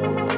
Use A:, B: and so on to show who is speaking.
A: Bye.